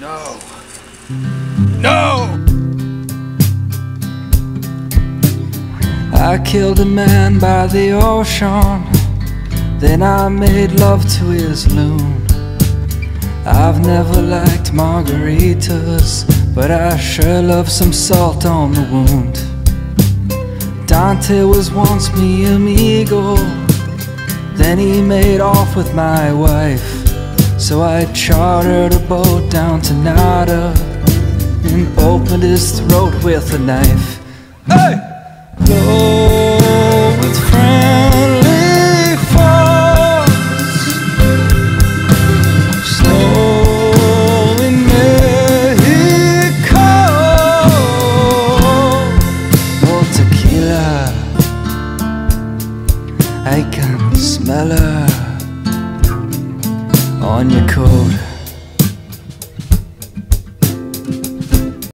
No. No! I killed a man by the ocean. Then I made love to his loon. I've never liked margaritas, but I sure love some salt on the wound. Dante was once mi amigo, then he made off with my wife. So I chartered a boat down to Nada and opened his throat with a knife. Hey! With friendly in Mexico. No tequila, I can smell her on your coat.